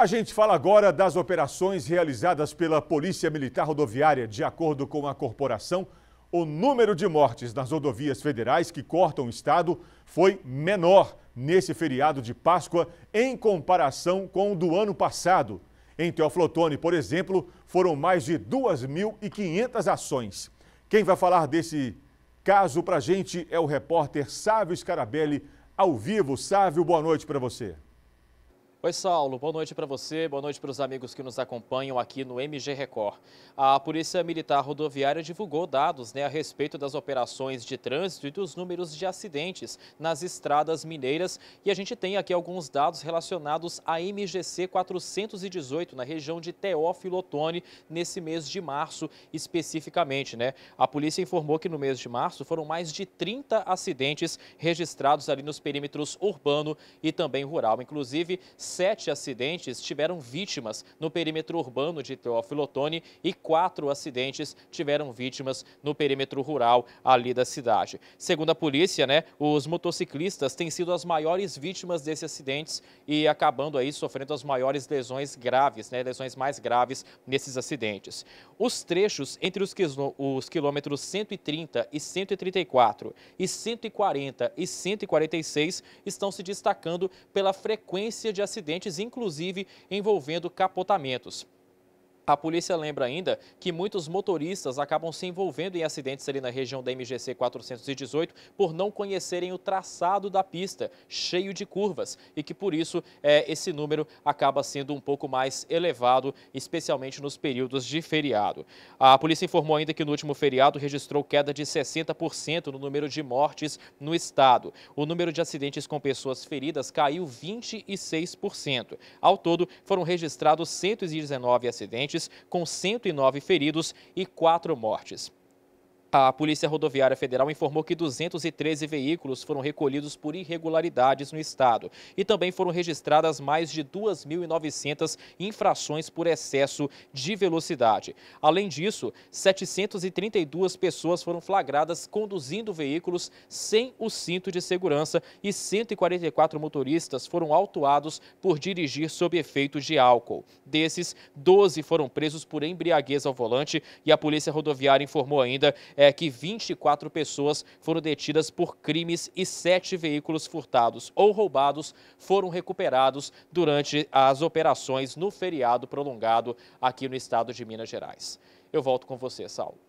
A gente fala agora das operações realizadas pela Polícia Militar Rodoviária. De acordo com a corporação, o número de mortes nas rodovias federais que cortam o estado foi menor nesse feriado de Páscoa em comparação com o do ano passado. Em Teoflotone, por exemplo, foram mais de 2.500 ações. Quem vai falar desse caso para a gente é o repórter Sávio Scarabelli, ao vivo. Sávio, boa noite para você. Oi, Saulo. Boa noite para você, boa noite para os amigos que nos acompanham aqui no MG Record. A Polícia Militar Rodoviária divulgou dados né, a respeito das operações de trânsito e dos números de acidentes nas estradas mineiras. E a gente tem aqui alguns dados relacionados à MGC 418, na região de Teófilo Otoni, nesse mês de março especificamente. Né? A polícia informou que no mês de março foram mais de 30 acidentes registrados ali nos perímetros urbano e também rural. Inclusive, sete acidentes tiveram vítimas no perímetro urbano de Teófilo Otoni e quatro acidentes tiveram vítimas no perímetro rural ali da cidade. Segundo a polícia, né, os motociclistas têm sido as maiores vítimas desses acidentes e acabando aí sofrendo as maiores lesões graves, né, lesões mais graves nesses acidentes. Os trechos entre os, os quilômetros 130 e 134 e 140 e 146 estão se destacando pela frequência de acidentes acidentes, inclusive envolvendo capotamentos. A polícia lembra ainda que muitos motoristas acabam se envolvendo em acidentes ali na região da MGC 418 por não conhecerem o traçado da pista, cheio de curvas, e que por isso é, esse número acaba sendo um pouco mais elevado, especialmente nos períodos de feriado. A polícia informou ainda que no último feriado registrou queda de 60% no número de mortes no estado. O número de acidentes com pessoas feridas caiu 26%. Ao todo, foram registrados 119 acidentes com 109 feridos e 4 mortes. A Polícia Rodoviária Federal informou que 213 veículos foram recolhidos por irregularidades no estado e também foram registradas mais de 2.900 infrações por excesso de velocidade. Além disso, 732 pessoas foram flagradas conduzindo veículos sem o cinto de segurança e 144 motoristas foram autuados por dirigir sob efeito de álcool. Desses, 12 foram presos por embriaguez ao volante e a Polícia Rodoviária informou ainda é que 24 pessoas foram detidas por crimes e sete veículos furtados ou roubados foram recuperados durante as operações no feriado prolongado aqui no estado de Minas Gerais. Eu volto com você, Saulo.